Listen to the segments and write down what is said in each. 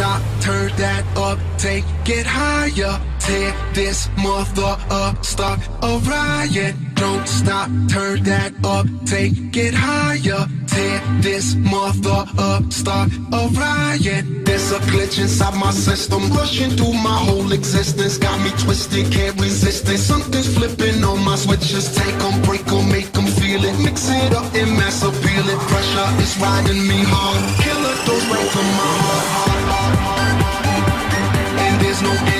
stop, turn that up, take it higher. Tear this mother up, start a riot. Don't stop, turn that up, take it higher. Tear this mother up, start a riot. There's a glitch inside my system, rushing through my whole existence. Got me twisted, can't resist it. Something's flipping on my switches. Take them, break them, make them feel it. Mix it up and mass appeal it. Pressure is riding me hard. Killer goes right to my heart. And there's no antidote.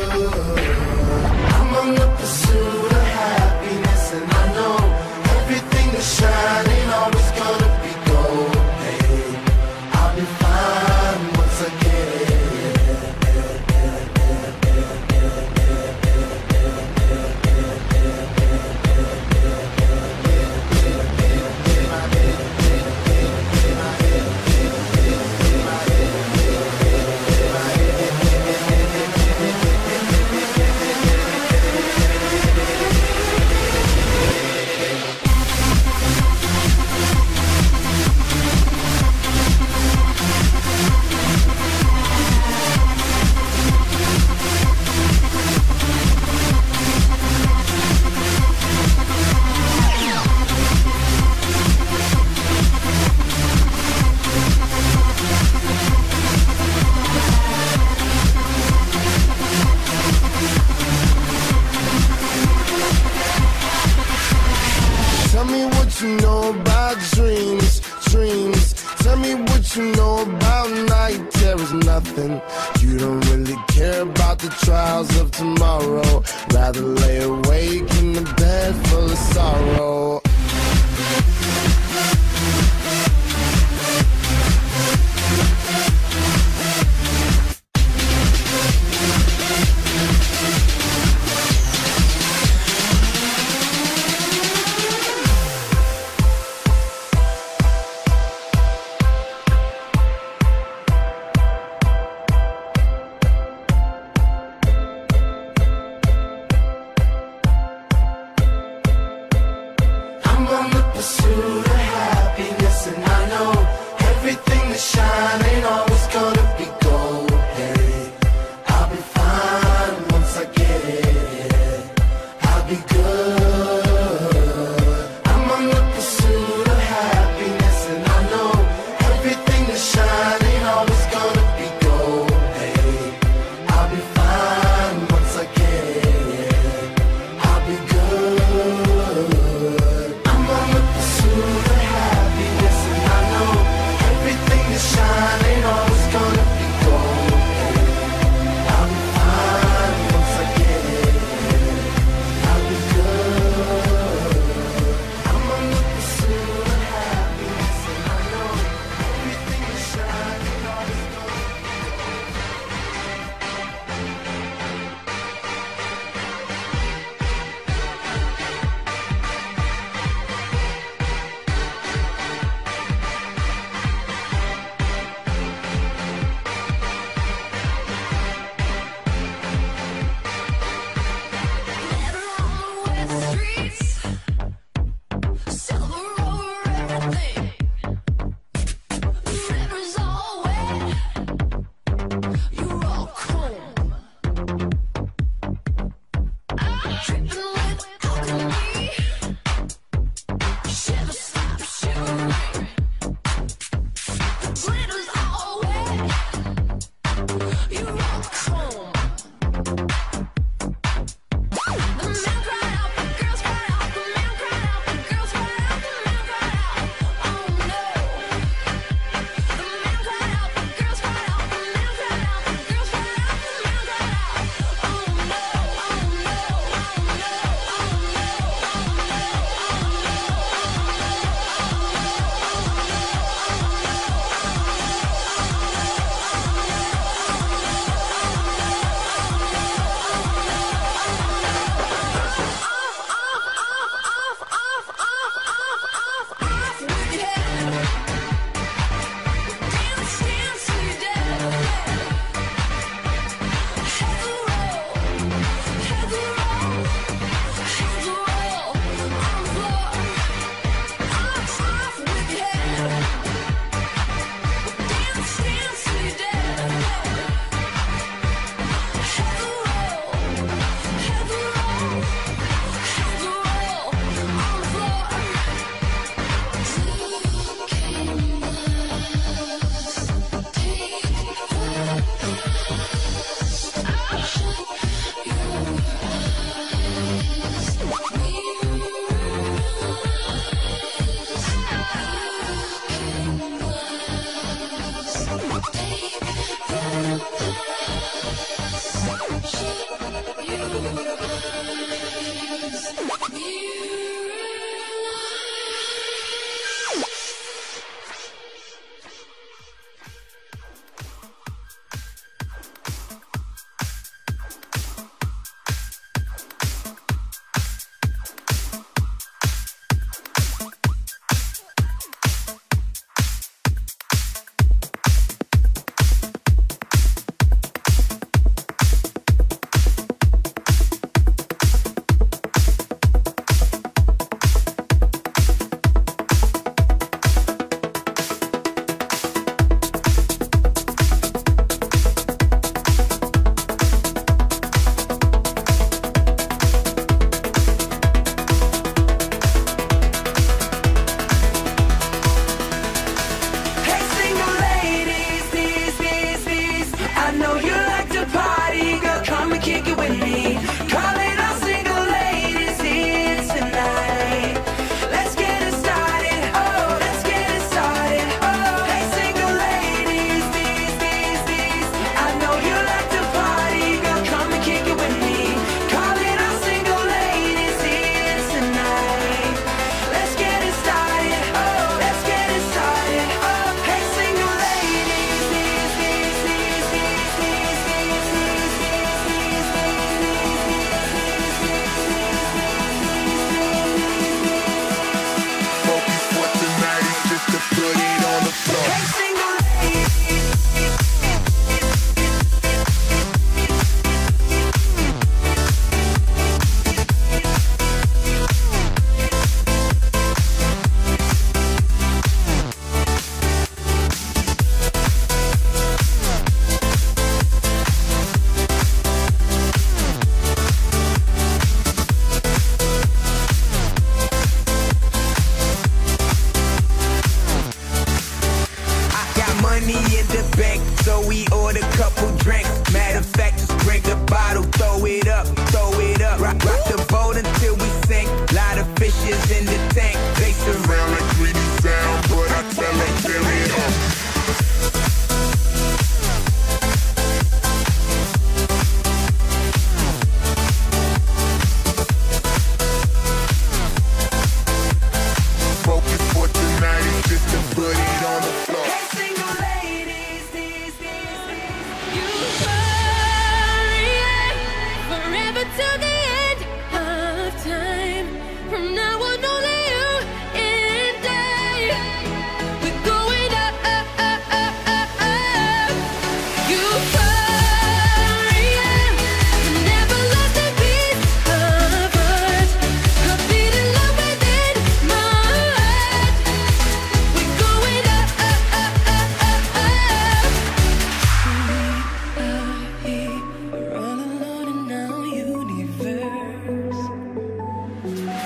nothing. You don't really care about the trials of tomorrow. Rather lay awake in the bed full of sorrow.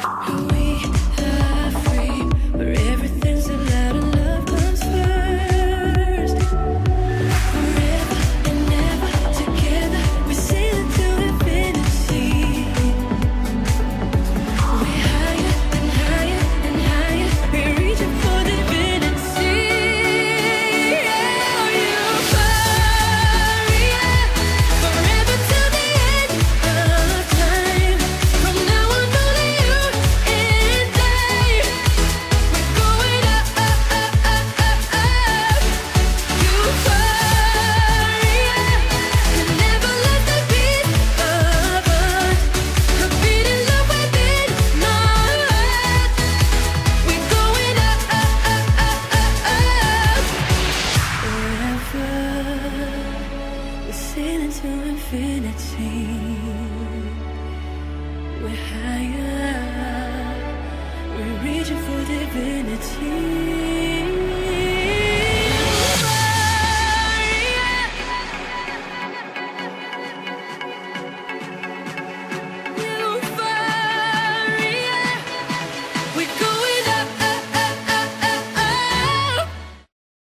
We're sailing to infinity. We're higher, we're reaching for divinity.